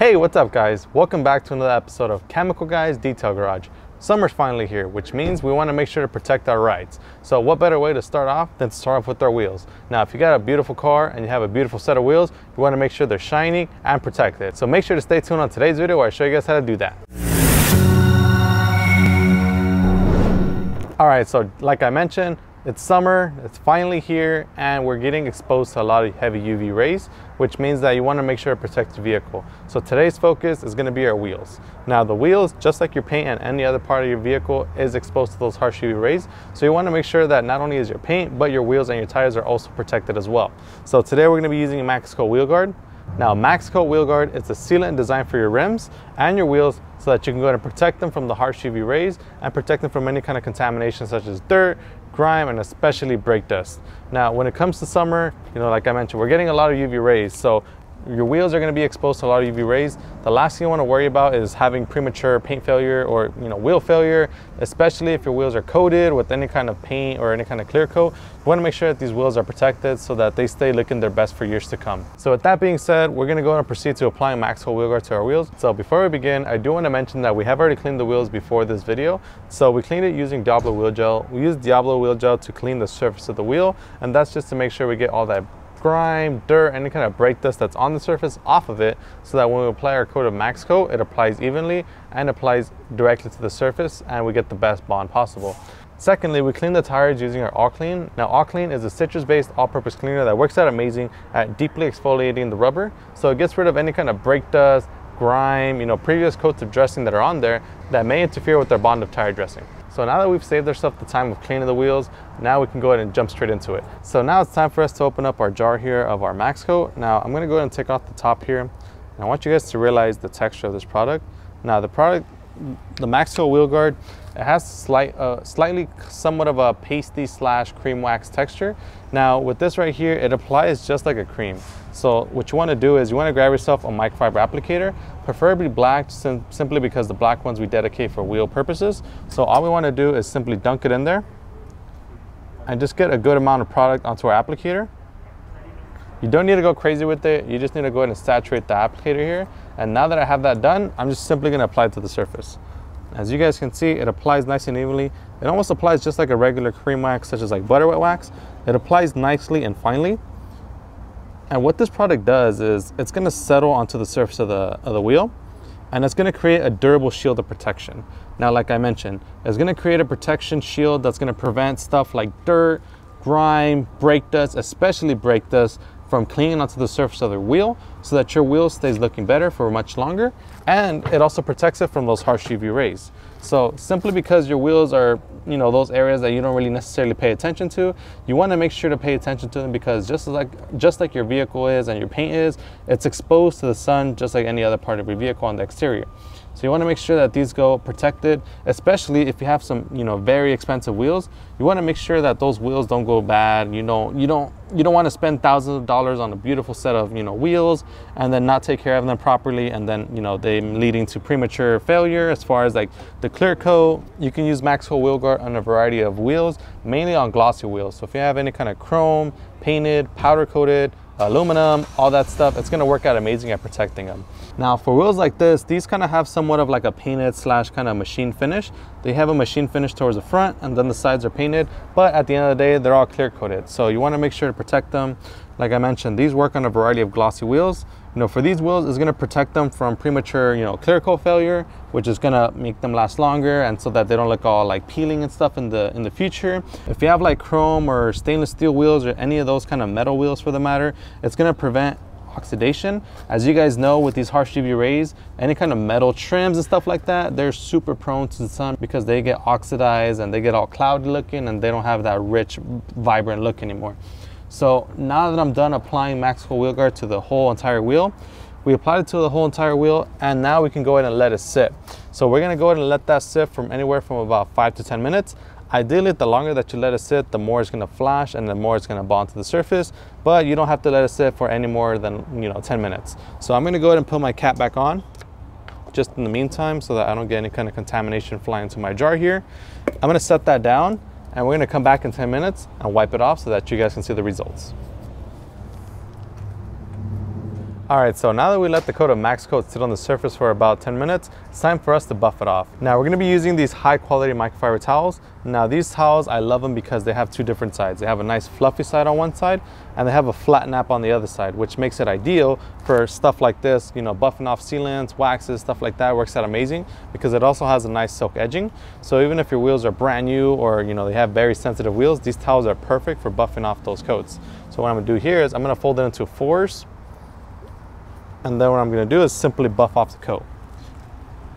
Hey, what's up guys? Welcome back to another episode of Chemical Guys Detail Garage. Summer's finally here, which means we want to make sure to protect our rides. So what better way to start off than to start off with our wheels. Now, if you got a beautiful car and you have a beautiful set of wheels, you want to make sure they're shiny and protected. So make sure to stay tuned on today's video where I show you guys how to do that. All right, so like I mentioned, it's summer, it's finally here, and we're getting exposed to a lot of heavy UV rays, which means that you wanna make sure to protect your vehicle. So today's focus is gonna be our wheels. Now the wheels, just like your paint and any other part of your vehicle, is exposed to those harsh UV rays. So you wanna make sure that not only is your paint, but your wheels and your tires are also protected as well. So today we're gonna be using a Maxcoat wheel guard. Now Max Coat wheel guard is a sealant designed for your rims and your wheels so that you can go and protect them from the harsh UV rays and protect them from any kind of contamination such as dirt, grime, and especially brake dust. Now, when it comes to summer, you know, like I mentioned, we're getting a lot of UV rays. So your wheels are going to be exposed to a lot of UV rays. The last thing you want to worry about is having premature paint failure or you know wheel failure, especially if your wheels are coated with any kind of paint or any kind of clear coat. You want to make sure that these wheels are protected so that they stay looking their best for years to come. So with that being said, we're going to go and proceed to applying Maxcoat wheel guard to our wheels. So before we begin, I do want to mention that we have already cleaned the wheels before this video. So we cleaned it using Diablo wheel gel. We use Diablo wheel gel to clean the surface of the wheel and that's just to make sure we get all that grime, dirt, any kind of brake dust that's on the surface off of it so that when we apply our coat of Maxcoat, it applies evenly and applies directly to the surface and we get the best bond possible. Secondly, we clean the tires using our All-Clean. Now, All-Clean is a citrus-based all-purpose cleaner that works out amazing at deeply exfoliating the rubber. So it gets rid of any kind of brake dust, grime, you know, previous coats of dressing that are on there that may interfere with our bond of tire dressing. So now that we've saved ourselves the time of cleaning the wheels, now we can go ahead and jump straight into it. So now it's time for us to open up our jar here of our Max Coat. Now I'm gonna go ahead and take off the top here. And I want you guys to realize the texture of this product. Now the product, the Maxcoat wheel guard, it has slight, uh, slightly somewhat of a pasty slash cream wax texture. Now with this right here, it applies just like a cream. So what you wanna do is you wanna grab yourself a microfiber applicator, preferably black sim simply because the black ones we dedicate for wheel purposes. So all we wanna do is simply dunk it in there and just get a good amount of product onto our applicator. You don't need to go crazy with it. You just need to go ahead and saturate the applicator here. And now that I have that done, I'm just simply gonna apply it to the surface. As you guys can see, it applies nice and evenly. It almost applies just like a regular cream wax, such as like butter wet wax. It applies nicely and finely. And what this product does is it's gonna settle onto the surface of the, of the wheel and it's gonna create a durable shield of protection. Now, like I mentioned, it's gonna create a protection shield that's gonna prevent stuff like dirt, grime, brake dust, especially brake dust, from clinging onto the surface of the wheel so that your wheel stays looking better for much longer. And it also protects it from those harsh UV rays. So simply because your wheels are, you know, those areas that you don't really necessarily pay attention to, you want to make sure to pay attention to them because just like just like your vehicle is and your paint is, it's exposed to the sun just like any other part of your vehicle on the exterior. So you want to make sure that these go protected, especially if you have some, you know, very expensive wheels. You want to make sure that those wheels don't go bad. You know, you don't you don't want to spend thousands of dollars on a beautiful set of, you know, wheels and then not take care of them properly and then, you know, they leading to premature failure as far as like the clear coat. You can use Maxcoat wheel guard on a variety of wheels, mainly on glossy wheels. So if you have any kind of chrome, painted, powder coated, Uh, aluminum, all that stuff, it's gonna work out amazing at protecting them. Now for wheels like this, these kind of have somewhat of like a painted slash kind of machine finish. They have a machine finish towards the front and then the sides are painted, but at the end of the day, they're all clear coated. So you wanna make sure to protect them. Like I mentioned, these work on a variety of glossy wheels. You know, for these wheels, it's gonna protect them from premature, you know, clear coat failure, which is gonna make them last longer and so that they don't look all like peeling and stuff in the in the future. If you have like chrome or stainless steel wheels or any of those kind of metal wheels for the matter, it's gonna prevent oxidation. As you guys know, with these harsh UV rays, any kind of metal trims and stuff like that, they're super prone to the sun because they get oxidized and they get all cloudy looking and they don't have that rich, vibrant look anymore. So now that I'm done applying Maxcoat wheel guard to the whole entire wheel, we applied it to the whole entire wheel and now we can go ahead and let it sit. So we're gonna go ahead and let that sit from anywhere from about five to 10 minutes. Ideally, the longer that you let it sit, the more it's gonna flash and the more it's gonna bond to the surface, but you don't have to let it sit for any more than you know 10 minutes. So I'm gonna go ahead and put my cap back on just in the meantime so that I don't get any kind of contamination flying into my jar here. I'm gonna set that down and we're gonna come back in 10 minutes and wipe it off so that you guys can see the results. All right, so now that we let the coat of Max Coat sit on the surface for about 10 minutes, it's time for us to buff it off. Now we're gonna be using these high quality microfiber towels. Now these towels, I love them because they have two different sides. They have a nice fluffy side on one side and they have a flat nap on the other side, which makes it ideal for stuff like this, you know, buffing off sealants, waxes, stuff like that works out amazing because it also has a nice silk edging. So even if your wheels are brand new or, you know, they have very sensitive wheels, these towels are perfect for buffing off those coats. So what I'm gonna do here is I'm gonna fold it into fours and then what I'm gonna do is simply buff off the coat.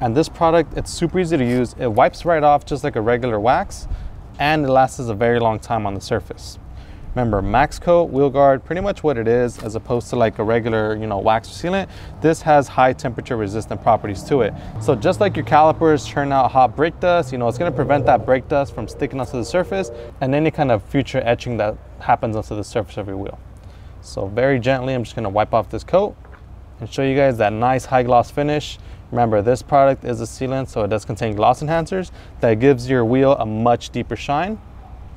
And this product, it's super easy to use. It wipes right off just like a regular wax and it lasts a very long time on the surface. Remember, Max Coat Wheel Guard, pretty much what it is, as opposed to like a regular, you know, wax sealant, this has high temperature resistant properties to it. So just like your calipers churn out hot brake dust, you know, it's gonna prevent that brake dust from sticking onto the surface and any kind of future etching that happens onto the surface of your wheel. So very gently, I'm just gonna wipe off this coat and show you guys that nice high gloss finish. Remember, this product is a sealant, so it does contain gloss enhancers that gives your wheel a much deeper shine.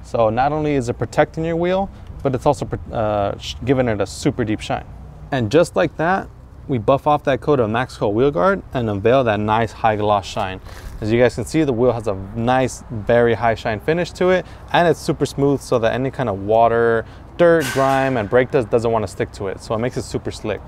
So not only is it protecting your wheel, but it's also uh, giving it a super deep shine. And just like that, we buff off that coat of Max Coat Wheel Guard and unveil that nice high gloss shine. As you guys can see, the wheel has a nice, very high shine finish to it, and it's super smooth so that any kind of water, dirt, grime, and brake dust doesn't want to stick to it. So it makes it super slick.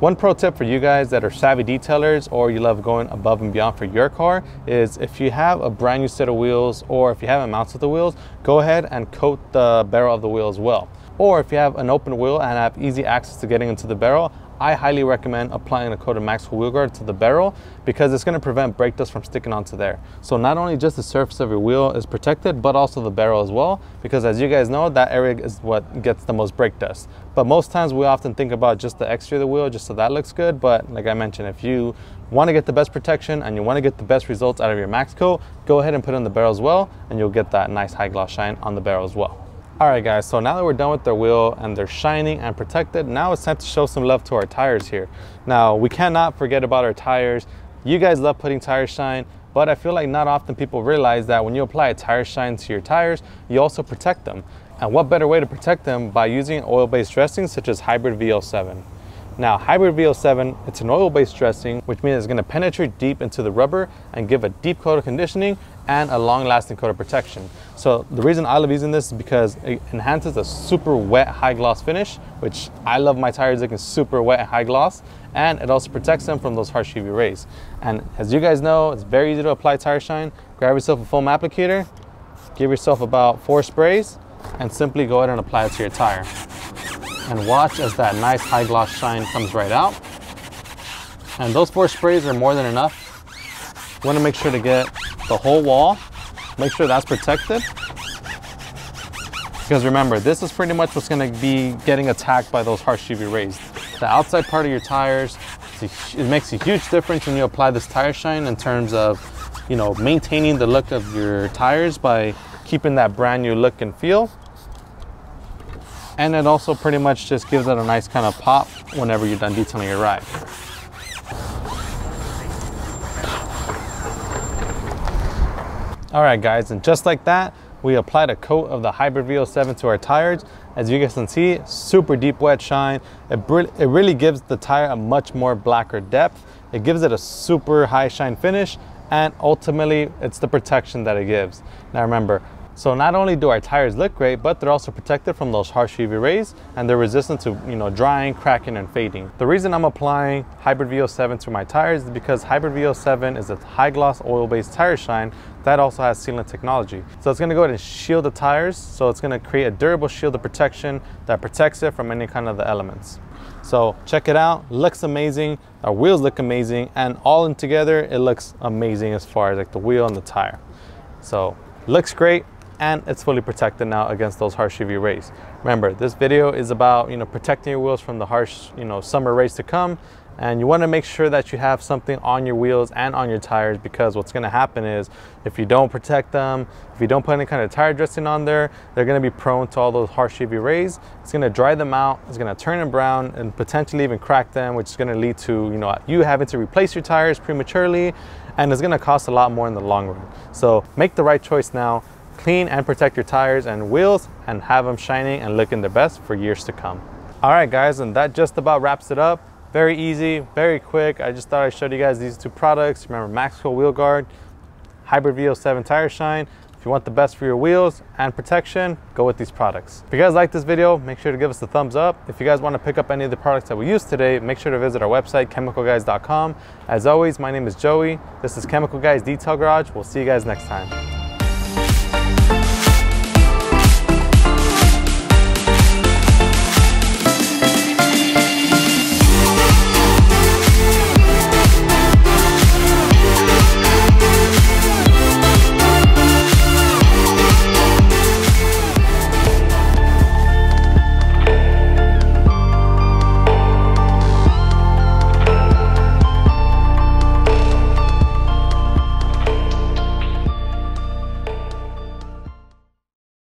One pro tip for you guys that are savvy detailers or you love going above and beyond for your car is if you have a brand new set of wheels or if you haven't mounted the wheels, go ahead and coat the barrel of the wheel as well. Or if you have an open wheel and have easy access to getting into the barrel, I highly recommend applying a coat of Max Wheel Guard to the barrel because it's gonna prevent brake dust from sticking onto there. So not only just the surface of your wheel is protected, but also the barrel as well, because as you guys know, that area is what gets the most brake dust. But most times we often think about just the exterior of the wheel, just so that looks good. But like I mentioned, if you wanna get the best protection and you wanna get the best results out of your Max Coat, go ahead and put it in the barrel as well, and you'll get that nice high gloss shine on the barrel as well. All right guys, so now that we're done with their wheel and they're shining and protected, now it's time to show some love to our tires here. Now, we cannot forget about our tires. You guys love putting tire shine, but I feel like not often people realize that when you apply a tire shine to your tires, you also protect them. And what better way to protect them by using oil-based dressings such as Hybrid VO7. Now, Hybrid VO7, it's an oil-based dressing, which means it's gonna penetrate deep into the rubber and give a deep coat of conditioning and a long-lasting coat of protection. So the reason I love using this is because it enhances a super wet high gloss finish, which I love my tires looking super wet and high gloss, and it also protects them from those harsh UV rays. And as you guys know, it's very easy to apply tire shine. Grab yourself a foam applicator, give yourself about four sprays, and simply go ahead and apply it to your tire and watch as that nice high gloss shine comes right out. And those four sprays are more than enough. Wanna make sure to get the whole wall, make sure that's protected. Because remember, this is pretty much what's gonna be getting attacked by those harsh UV rays. The outside part of your tires, it makes a huge difference when you apply this tire shine in terms of, you know, maintaining the look of your tires by keeping that brand new look and feel and it also pretty much just gives it a nice kind of pop whenever you're done detailing your ride. All right guys, and just like that, we applied a coat of the Hybrid VO7 to our tires. As you guys can see, super deep wet shine. It, it really gives the tire a much more blacker depth. It gives it a super high shine finish and ultimately it's the protection that it gives. Now remember, so not only do our tires look great, but they're also protected from those harsh UV rays and they're resistant to you know drying, cracking, and fading. The reason I'm applying Hybrid VO7 to my tires is because Hybrid VO7 is a high gloss oil-based tire shine that also has sealant technology. So it's gonna go ahead and shield the tires. So it's gonna create a durable shield of protection that protects it from any kind of the elements. So check it out, looks amazing. Our wheels look amazing and all in together, it looks amazing as far as like the wheel and the tire. So looks great and it's fully protected now against those harsh UV rays. Remember, this video is about you know protecting your wheels from the harsh you know summer rays to come, and you want to make sure that you have something on your wheels and on your tires because what's going to happen is if you don't protect them, if you don't put any kind of tire dressing on there, they're going to be prone to all those harsh UV rays. It's going to dry them out, it's going to turn them brown and potentially even crack them, which is going to lead to you know you having to replace your tires prematurely, and it's going to cost a lot more in the long run. So make the right choice now clean and protect your tires and wheels and have them shining and looking their best for years to come. All right guys, and that just about wraps it up. Very easy, very quick. I just thought I'd show you guys these two products. Remember Max Coat Wheel Guard, Hybrid VO7 Tire Shine. If you want the best for your wheels and protection, go with these products. If you guys like this video, make sure to give us a thumbs up. If you guys want to pick up any of the products that we used today, make sure to visit our website, chemicalguys.com. As always, my name is Joey. This is Chemical Guys Detail Garage. We'll see you guys next time.